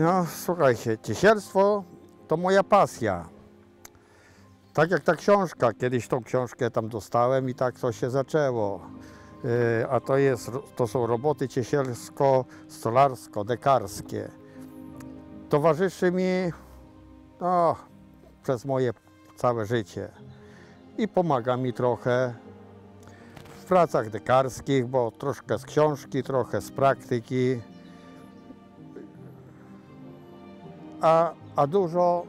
No, słuchajcie, ciesielstwo to moja pasja. Tak jak ta książka, kiedyś tą książkę tam dostałem i tak to się zaczęło. Yy, A to, jest, to są roboty ciesielsko-stolarsko-dekarskie. Towarzyszy mi no, przez moje całe życie i pomaga mi trochę w pracach dekarskich, bo troszkę z książki, trochę z praktyki. A, a dużo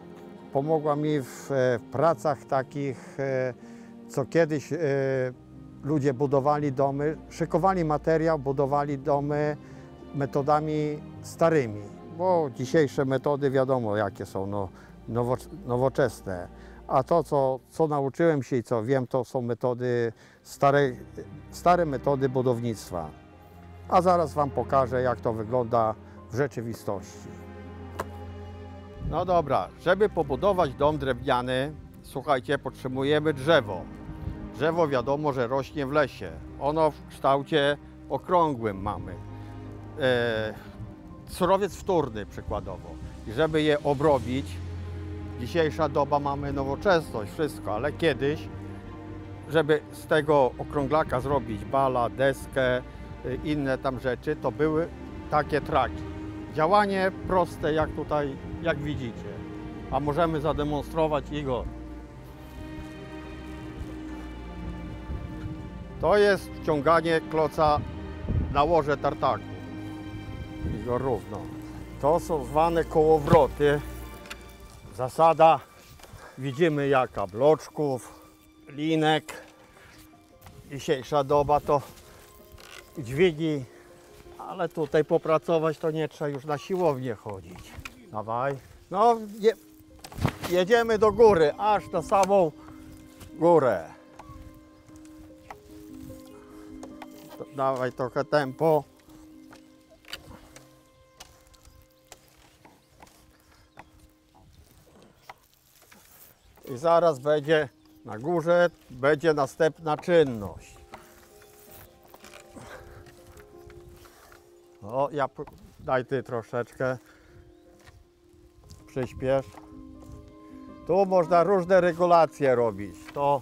pomogła mi w, e, pracach takich, e, co kiedyś e, ludzie budowali domy, szykowali materiał, budowali domy metodami starymi, bo dzisiejsze metody wiadomo jakie są, no, nowo, nowoczesne. A to, co, co nauczyłem się i co wiem, to są metody, stare, stare metody budownictwa. A zaraz Wam pokażę, jak to wygląda w rzeczywistości. No dobra, żeby pobudować dom drewniany, słuchajcie, potrzebujemy drzewo. Drzewo wiadomo, że rośnie w lesie. Ono w kształcie okrągłym mamy. E, surowiec wtórny przykładowo. I żeby je obrobić, dzisiejsza doba mamy nowoczesność, wszystko, ale kiedyś, żeby z tego okrąglaka zrobić bala, deskę, y, inne tam rzeczy, to były takie traki. Działanie proste, jak tutaj, jak widzicie. A możemy zademonstrować Igor. To jest wciąganie kloca na łoże tartaku. Igor równo. To są zwane kołowroty. Zasada widzimy jaka bloczków, linek. Dzisiejsza doba to dźwigi, ale tutaj popracować to nie trzeba już na siłownię chodzić. Dawaj. No, je, jedziemy do góry, aż na samą górę. Dawaj trochę tempo. I zaraz będzie na górze, będzie następna czynność. O, ja daj ty troszeczkę. Przyspiesz. Tu można różne regulacje robić. To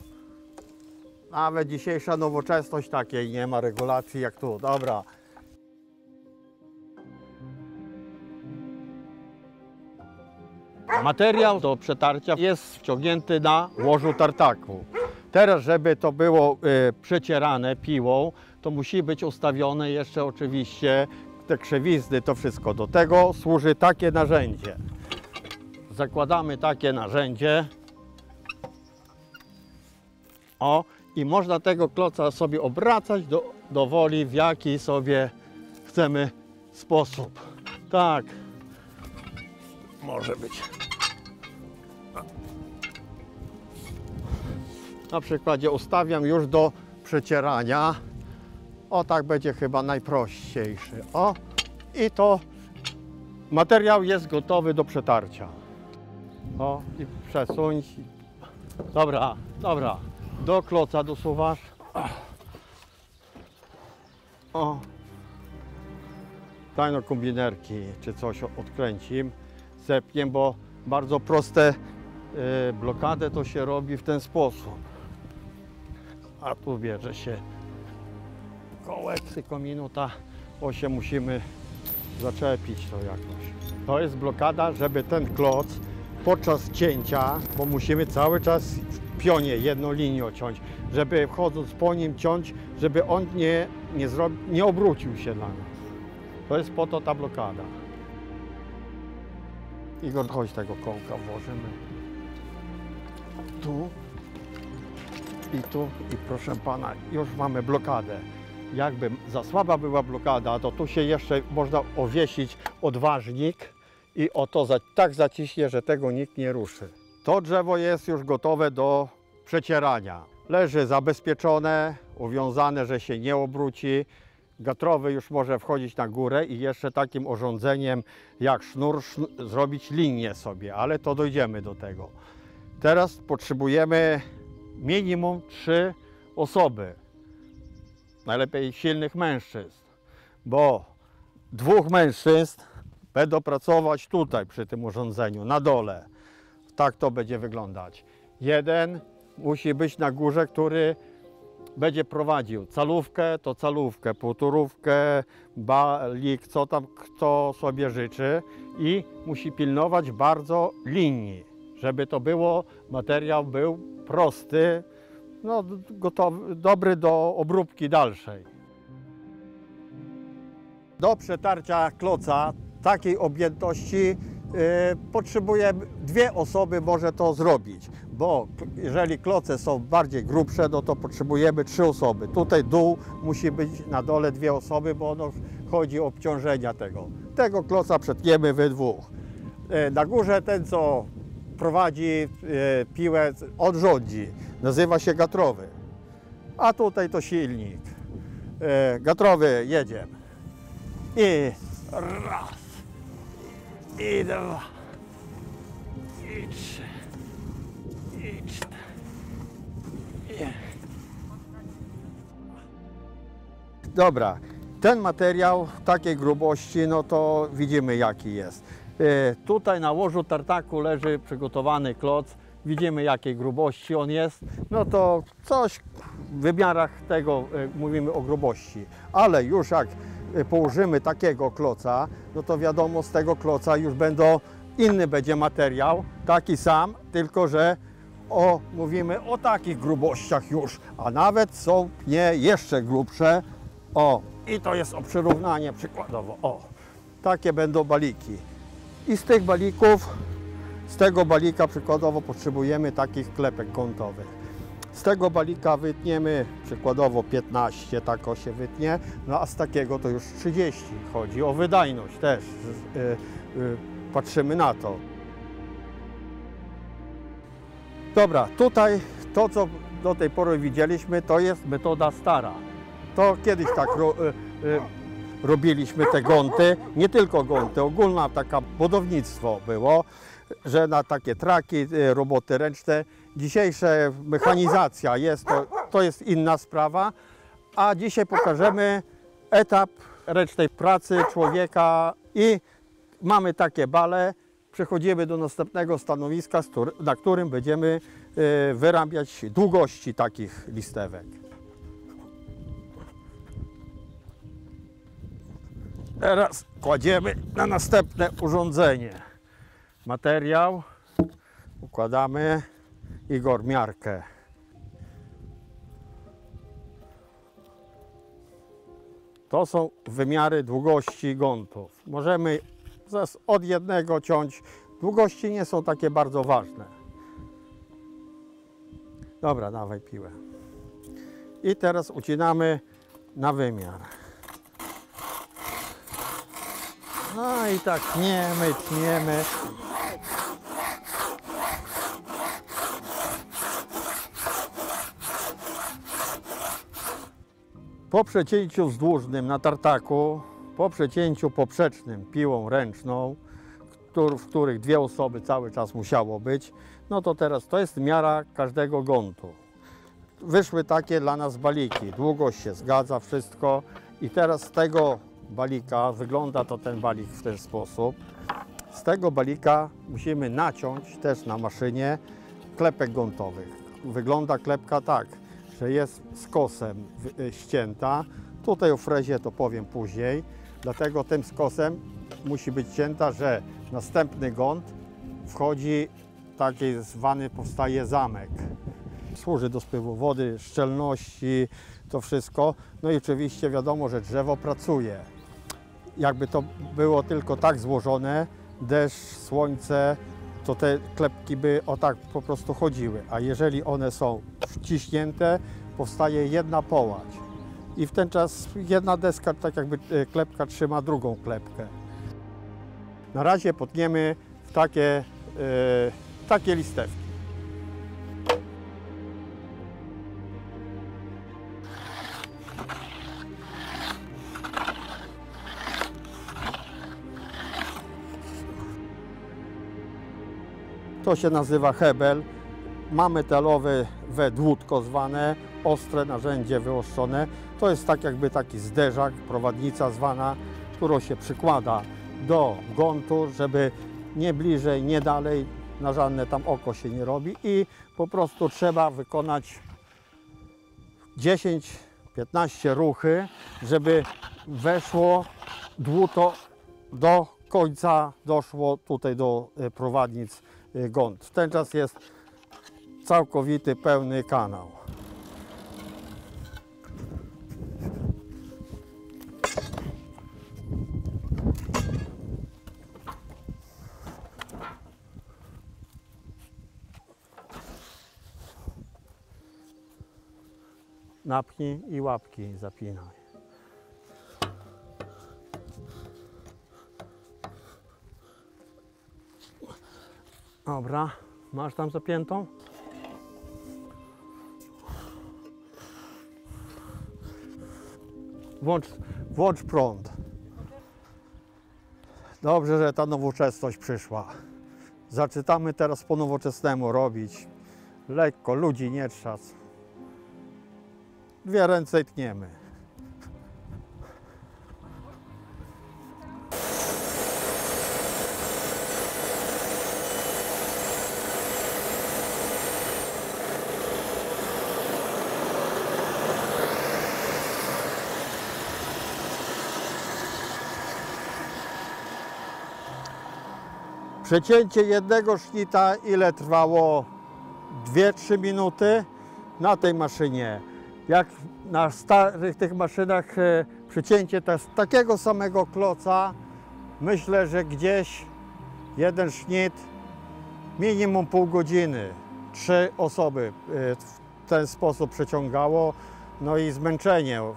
nawet dzisiejsza nowoczesność takiej nie ma regulacji jak tu. Dobra. Materiał do przetarcia jest wciągnięty na łożu tartaku. Teraz, żeby to było y, przecierane piłą, to musi być ustawione jeszcze oczywiście te krzewizny, to wszystko. Do tego służy takie narzędzie. Zakładamy takie narzędzie. O, i można tego kloca sobie obracać do, do woli, w jaki sobie chcemy sposób. Tak. Może być. Na przykładzie ustawiam już do przecierania. O tak będzie chyba najprościejszy. O i to materiał jest gotowy do przetarcia. O i przesuń. Dobra, dobra. Do kloca dosuwasz. O. Daj no kombinerki czy coś odkręcim, zepniem, bo bardzo proste y, blokadę to się robi w ten sposób. A tu bierze się kołek, tylko minuta, bo się musimy zaczepić to jakoś. To jest blokada, żeby ten kloc podczas cięcia, bo musimy cały czas w pionie jedną linię ciąć, żeby wchodząc po nim ciąć, żeby on nie, nie, nie obrócił się dla nas. To jest po to ta blokada. Igor, chodź tego kołka włożymy. Tu i tu i proszę pana, już mamy blokadę. Jakby za słaba była blokada, to tu się jeszcze można owiesić odważnik i o to za, tak zaciśnie, że tego nikt nie ruszy. To drzewo jest już gotowe do przecierania. Leży zabezpieczone, uwiązane, że się nie obróci. Gatrowy już może wchodzić na górę i jeszcze takim urządzeniem jak sznur szn- zrobić linię sobie, ale to dojdziemy do tego. Teraz potrzebujemy minimum trzy osoby. Najlepiej silnych mężczyzn, bo dwóch mężczyzn będą pracować tutaj przy tym urządzeniu, na dole. Tak to będzie wyglądać. Jeden musi być na górze, który będzie prowadził calówkę, to calówkę, półtorówkę, balik, co tam kto sobie życzy i musi pilnować bardzo linii, żeby to było, materiał był prosty, no, gotowy, dobry do obróbki dalszej. Do przetarcia kloca takiej objętości y, potrzebuje dwie osoby może to zrobić, bo jeżeli kloce są bardziej grubsze, no to potrzebujemy trzy osoby. Tutaj dół musi być na dole dwie osoby, bo no, chodzi o obciążenia tego. Tego kloca przetniemy we dwóch. Y, na górze ten, co prowadzi y, piłę, on rządzi. Nazywa się gatrowy. A tutaj to silnik. Gatrowy, jedziemy. I raz, i dwa, i trzy, i cztery. Dobra, ten materiał takiej grubości, no to widzimy jaki jest. E, Tutaj na łożu tartaku leży przygotowany kloc. Widzimy jakiej grubości on jest. No to coś w wymiarach tego e, mówimy o grubości. Ale już jak położymy takiego kloca, no to wiadomo z tego kloca już będą inny będzie materiał, taki sam, tylko że o, mówimy o takich grubościach już, a nawet są nie jeszcze grubsze. O, i to jest o przyrównanie przykładowo. O, takie będą baliki. I z tych balików, z tego balika przykładowo potrzebujemy takich klepek kątowych. Z tego balika wytniemy przykładowo 15, tak o się wytnie, no a z takiego to już 30. Chodzi o wydajność też. Y, y, patrzymy na to. Dobra, tutaj to, co do tej pory widzieliśmy, to jest metoda stara. To kiedyś tak ro, y, robiliśmy te gonty, nie tylko gonty, ogólna taka budownictwo było, że na takie traki, roboty ręczne. Dzisiejsza mechanizacja jest, to, to jest inna sprawa, a dzisiaj pokażemy etap ręcznej pracy człowieka i mamy takie bale, przechodzimy do następnego stanowiska, na którym będziemy y, wyrabiać długości takich listewek. Teraz kładziemy na następne urządzenie. Materiał układamy Igor miarkę. To są wymiary długości gątów. Możemy od jednego ciąć. Długości nie są takie bardzo ważne. Dobra, dawaj piłę. I teraz ucinamy na wymiar. No i tak tniemy, tniemy. Po przecięciu wzdłużnym na tartaku, po przecięciu poprzecznym piłą ręczną, w których dwie osoby cały czas musiało być, no to teraz to jest miara każdego gontu. Wyszły takie dla nas baliki. Długość się zgadza, wszystko. I teraz z tego balika, wygląda to ten balik w ten sposób. Z tego balika musimy naciąć też na maszynie klepek gontowych. Wygląda klepka tak, że jest skosem y, ścięta. Tutaj o frezie to powiem później. Dlatego tym skosem musi być cięta, że następny gąt wchodzi, taki zwany powstaje zamek. Służy do spływu wody, szczelności, to wszystko. No i oczywiście wiadomo, że drzewo pracuje. Jakby to było tylko tak złożone, deszcz, słońce, to te klepki by o tak po prostu chodziły. A jeżeli one są wciśnięte, powstaje jedna połać. I w ten czas jedna deska, tak jakby e, klepka trzyma drugą klepkę. Na razie potniemy w takie, e, takie listewki. To się nazywa hebel. Ma metalowe wedłutko zwane, ostre narzędzie wyoszczone. To jest tak jakby taki zderzak, prowadnica zwana, którą się przykłada do gontu, żeby nie bliżej, nie dalej, na żadne tam oko się nie robi i po prostu trzeba wykonać 10-15 ruchy, żeby weszło dłuto do końca, doszło tutaj do e, prowadnic e, gąt. W ten czas jest całkowity, pełny kanał. Napnij i łapki zapinaj. Dobra, masz tam zapiętą? Włącz, włącz prąd. Dobrze, że ta nowoczesność przyszła. Zaczytamy teraz po nowoczesnemu robić. Lekko, ludzi nie trzac. Dwie ręce tniemy. Przecięcie jednego sznita ile trwało? 2-3 minuty na tej maszynie. Jak na starych tych maszynach e, przecięcie te, takiego samego kloca, myślę, że gdzieś jeden sznit minimum pół godziny. Trzy osoby e, w ten sposób przeciągało. No i zmęczenie e,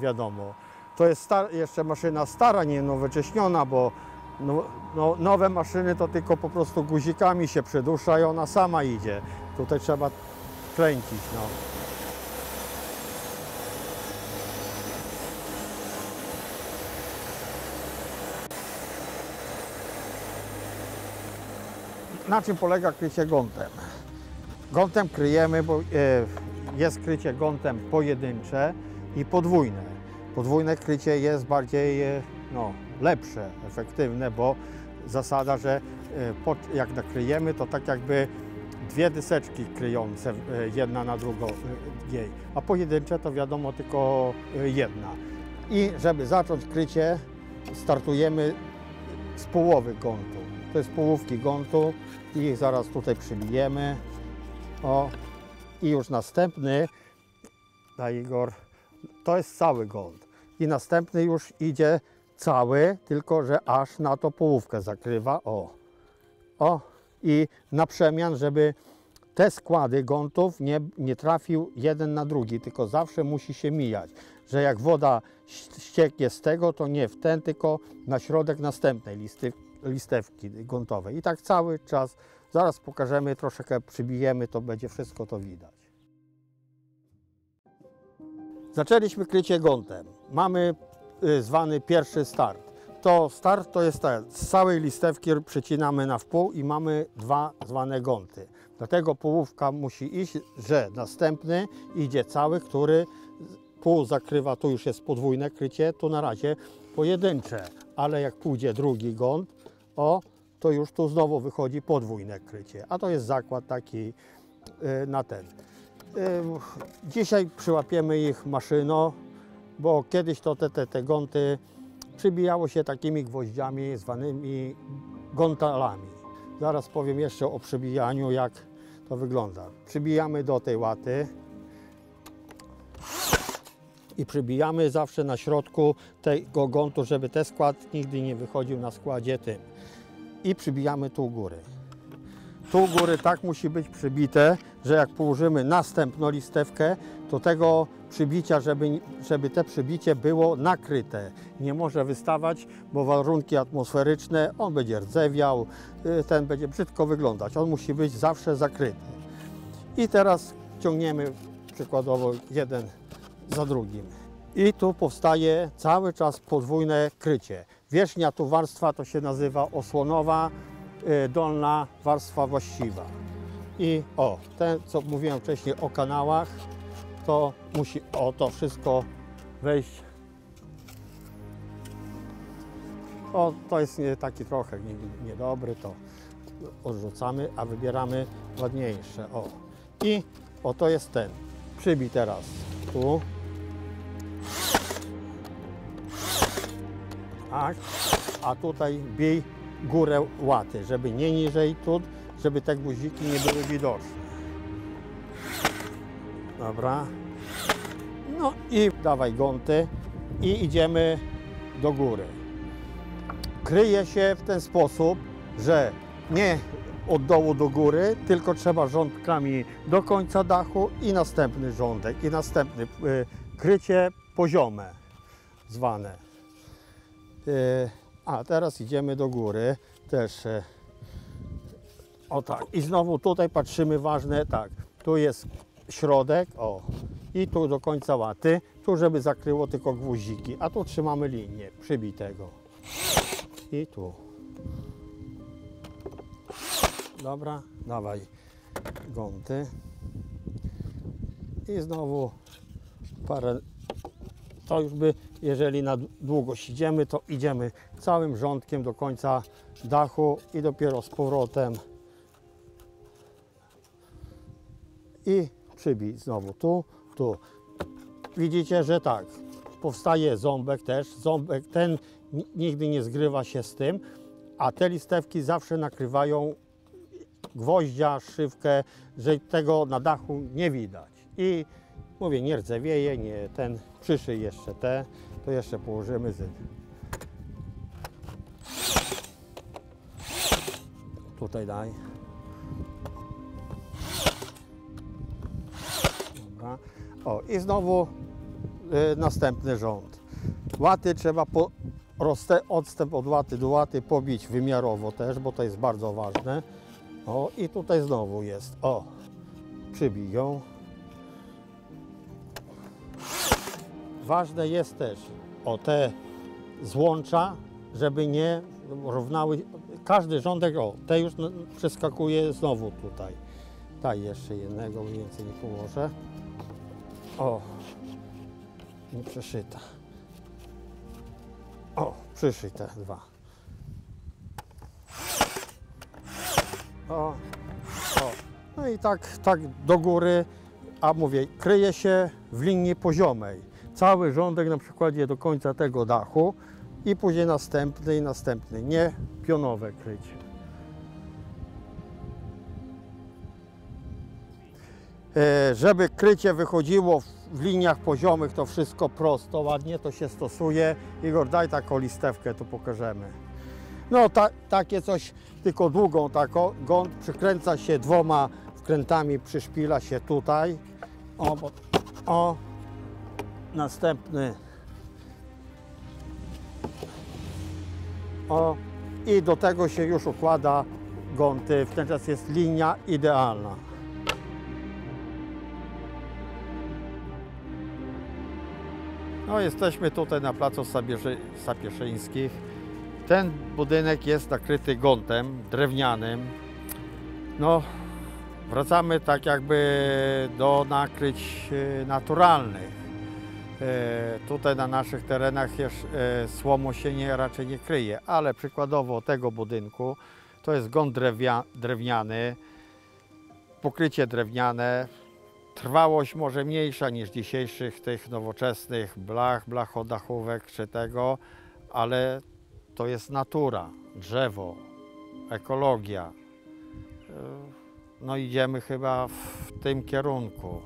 wiadomo. To jest jeszcze maszyna stara, nie nowocześniona, bo no, no, nowe maszyny to tylko po prostu guzikami się przedusza i ona sama idzie. Tutaj trzeba kręcić. No. Na czym polega krycie gątem? Gątem kryjemy, bo e, jest krycie gątem pojedyncze i podwójne. Podwójne krycie jest bardziej e, no, lepsze, efektywne, bo zasada, że e, jak nakryjemy, to tak jakby dwie dyseczki kryjące e, jedna na drugą e, jej, a pojedyncze to wiadomo tylko jedna. I żeby zacząć krycie, startujemy z połowy gątu. To jest połówki gątu i zaraz tutaj przybijemy. O, i już następny, daj Igor, to jest cały gąt. I następny już idzie cały, tylko że aż na to połówkę zakrywa. O, o, i na przemian, żeby te składy gątów nie, nie trafił jeden na drugi, tylko zawsze musi się mijać. Że jak woda ścieknie z tego, to nie w ten, tylko na środek następnej listy, listewki gątowej. I tak cały czas. Zaraz pokażemy, troszeczkę przybijemy, to będzie wszystko to widać. Zaczęliśmy krycie gątem. Mamy zwany pierwszy start. To start to jest tak, z całej listewki przecinamy na wpół i mamy dwa zwane gąty. Dlatego połówka musi iść, że następny idzie cały, który pół zakrywa, tu już jest podwójne krycie, tu na razie pojedyncze, ale jak pójdzie drugi gąt, o, to już tu znowu wychodzi podwójne krycie, a to jest zakład taki y, na ten. Y, Dzisiaj przyłapiemy ich maszyną, bo kiedyś to te, te, te gąty przybijało się takimi gwoździami zwanymi gontalami. Zaraz powiem jeszcze o przybijaniu, jak to wygląda. Przybijamy do tej łaty i przybijamy zawsze na środku tego gontu, żeby ten skład nigdy nie wychodził na składzie tym. I przybijamy tu góry. Tu góry tak musi być przybite, że jak położymy następną listewkę, to tego przybicia, żeby, żeby te przybicie było nakryte. Nie może wystawać, bo warunki atmosferyczne, on będzie rdzewiał, y, ten będzie brzydko wyglądać. On musi być zawsze zakryty. I teraz ciągniemy przykładowo jeden za drugim. I tu powstaje cały czas podwójne krycie. Wierzchnia tu warstwa to się nazywa osłonowa, dolna warstwa właściwa. I o, ten co mówiłem wcześniej o kanałach, to musi o to wszystko wejść O, to jest taki trochę nie- niedobry, to odrzucamy, a wybieramy ładniejsze. O. I o to jest ten. Przybij teraz tu. Tak. A tutaj bij górę łaty, żeby nie niżej tu, żeby te guziki nie były widoczne. Dobra. No i dawaj gąty i idziemy do góry. Kryje się w ten sposób, że nie od dołu do góry, tylko trzeba rządkami do końca dachu i następny rządek i następny y, krycie poziome zwane. A teraz idziemy do góry też. y, o tak. I znowu tutaj patrzymy ważne, tak. Tu jest środek, o. I tu do końca łaty, tu żeby zakryło tylko gwóździki, a tu trzymamy linię przybitego. I tu. Dobra, dawaj gąty. I znowu parę. To już by, jeżeli na długość idziemy, to idziemy całym rządkiem do końca dachu i dopiero z powrotem. I przybij znowu tu, tu. Widzicie, że tak, powstaje ząbek też. Ząbek ten ni- nigdy nie zgrywa się z tym, a te listewki zawsze nakrywają gwoździa, szywkę, że tego na dachu nie widać. I mówię, nie rdzewieje, nie ten, przyszyj jeszcze te, to jeszcze położymy z... Tutaj daj. Dobra. O i znowu y, następny rząd. Łaty trzeba po, rozste, odstęp od łaty do łaty pobić wymiarowo też, bo to jest bardzo ważne. O i tutaj znowu jest. O, przybij ją. Ważne jest też o te złącza, żeby nie równały. Każdy rządek, o, te już przeskakuje znowu tutaj. Daj jeszcze jednego, mniej więcej nie położę. O, nie przeszyta. O, przyszyj te dwa. O, o. No i tak, tak do góry, a mówię, kryje się w linii poziomej. Cały rządek na przykładzie do końca tego dachu i później następny i następny, nie pionowe krycie. E, Żeby krycie wychodziło w- liniach poziomych, to wszystko prosto, ładnie to się stosuje. Igor, daj taką listewkę, tu pokażemy. No ta, takie coś, tylko długą taką, gąd przykręca się dwoma wkrętami, przyszpila się tutaj. O, bo, o, następny. O, i do tego się już układa gąty, w ten czas jest linia idealna. No, jesteśmy tutaj na placu Sabierzy- Sapieszyńskich. Ten budynek jest nakryty gątem drewnianym. No, wracamy tak jakby do nakryć e, naturalnych. E, Tutaj na naszych terenach jest, e, słomo się nie, raczej nie kryje, ale przykładowo tego budynku to jest drewnia, drewniany, pokrycie drewniane, trwałość może mniejsza niż dzisiejszych tych nowoczesnych blach, blachodachówek czy tego, ale to jest natura, drzewo, ekologia. E, No idziemy chyba w tym kierunku.